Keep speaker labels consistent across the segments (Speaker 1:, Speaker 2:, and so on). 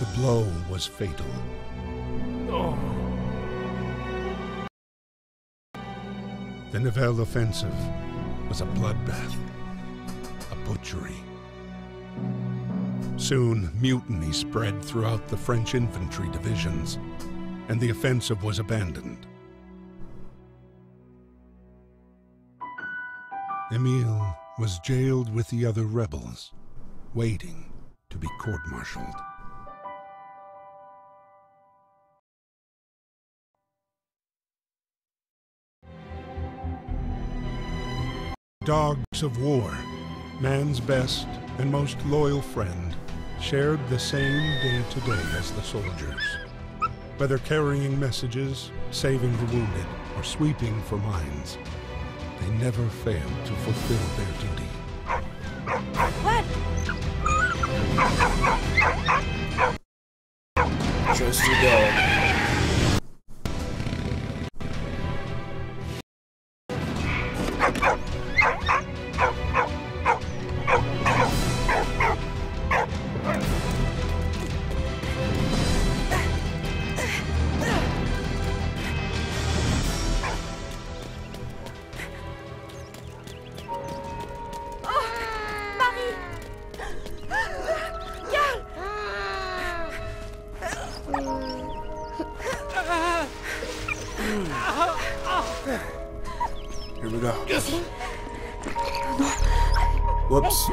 Speaker 1: The blow was fatal. The Nivelle offensive was a bloodbath, a butchery. Soon, mutiny spread throughout the French infantry divisions, and the offensive was abandoned. Emile was jailed with the other rebels, waiting to be court-martialed. Dogs of war, man's best and most loyal friend, shared the same day to day as the soldiers. Whether carrying messages, saving the wounded, or sweeping for mines, they never failed to fulfill their duty.
Speaker 2: Whoops.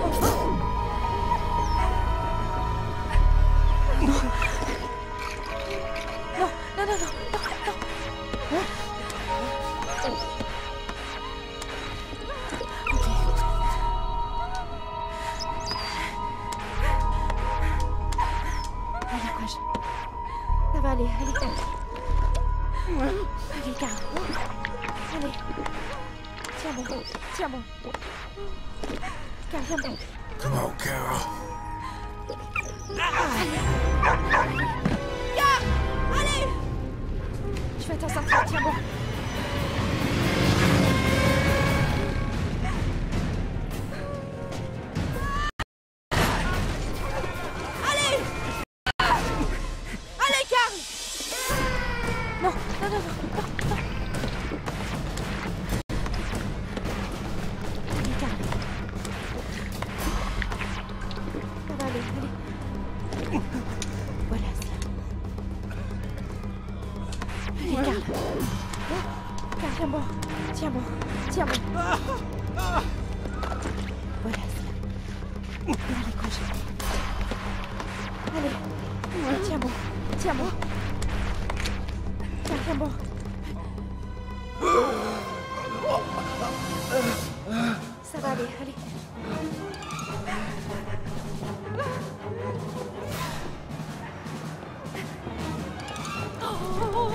Speaker 3: Caramba, te amo, te amo. Voilà ça. Allez, congé. Allez, te amo, te amo. Caramba. Ça va aller, allez. Oh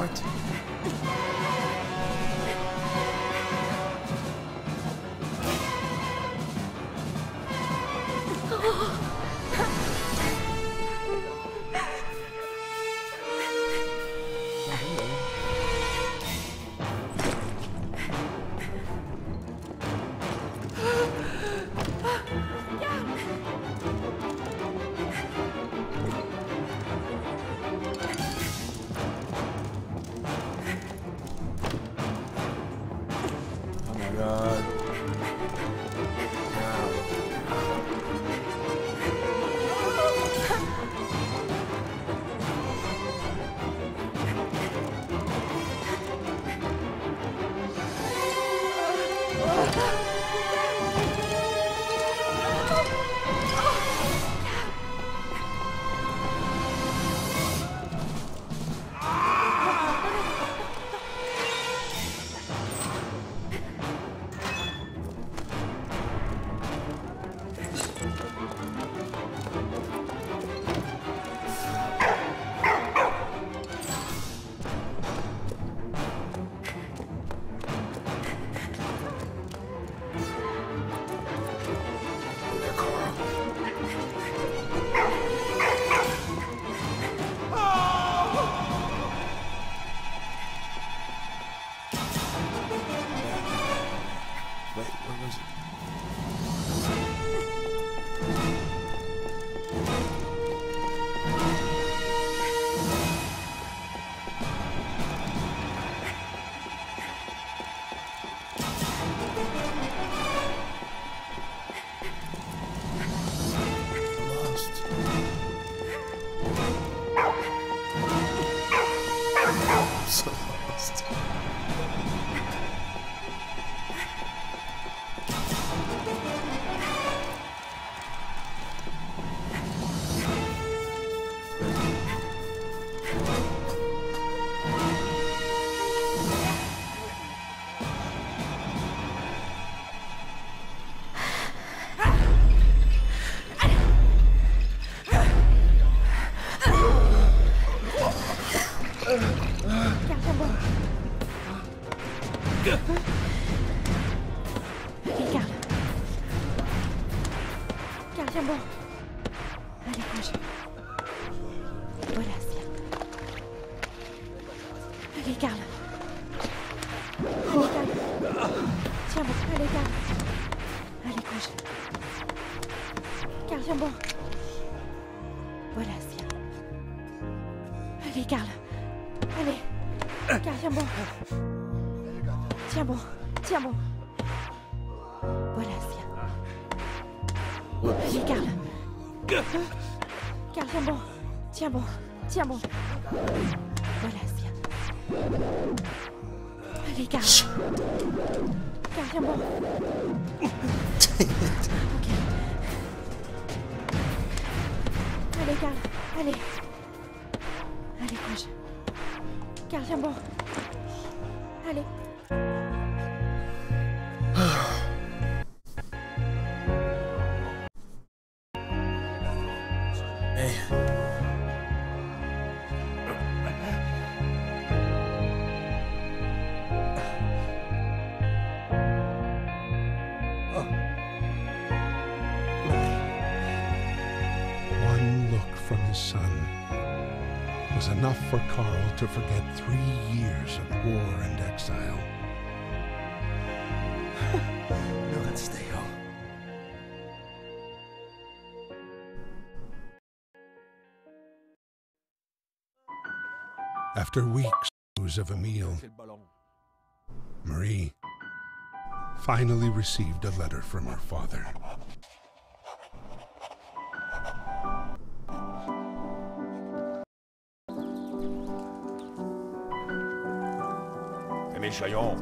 Speaker 3: What? passage. Carl, viens bon. Voilà, Sia. Allez, Carl. Allez. Carl, viens bon. Tiens bon. Tiens bon. Voilà, Sia. Allez, Carl. Carl, viens bon. Tiens bon. Tiens bon. Voilà, Sia. Allez, Carl. Carrément. Allez, Carl, allez. Allez, courage. Carl, viens bon. Allez.
Speaker 1: Was enough for Karl to forget three years of war and exile.
Speaker 2: No, let's stay home.
Speaker 1: After weeks of Emile, Marie finally received a letter from her father.
Speaker 4: Chaillon,